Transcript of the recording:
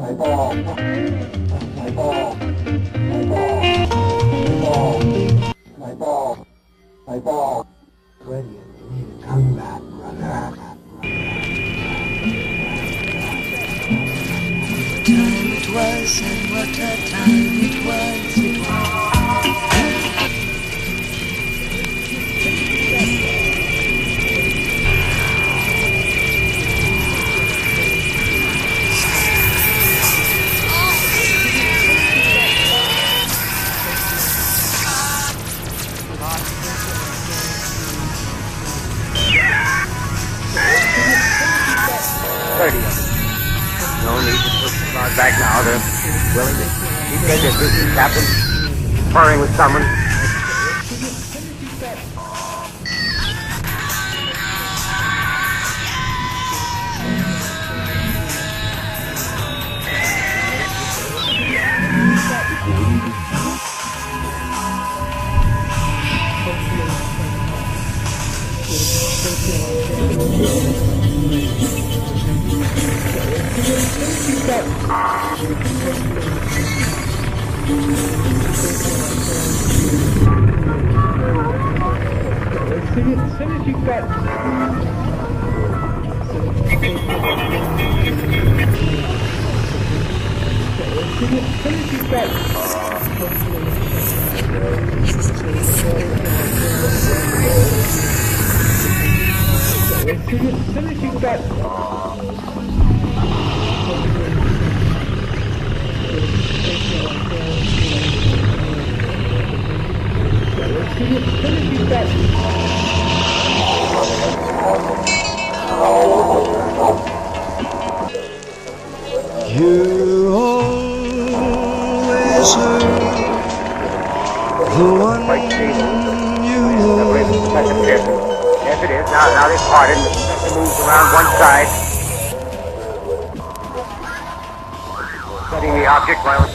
สายปอสายปอสายปอสายปอสายปอ When you need to come back, brother. Time it was and what a time 30 of them. No need to push the guard back now. They're willing to keep a visit, Captain. Purring with someone. Thank you as soon as you've got you've got You always heard the one you love. Yes, it is. Now, now they've parted. The professor moves around one side. Studying the object while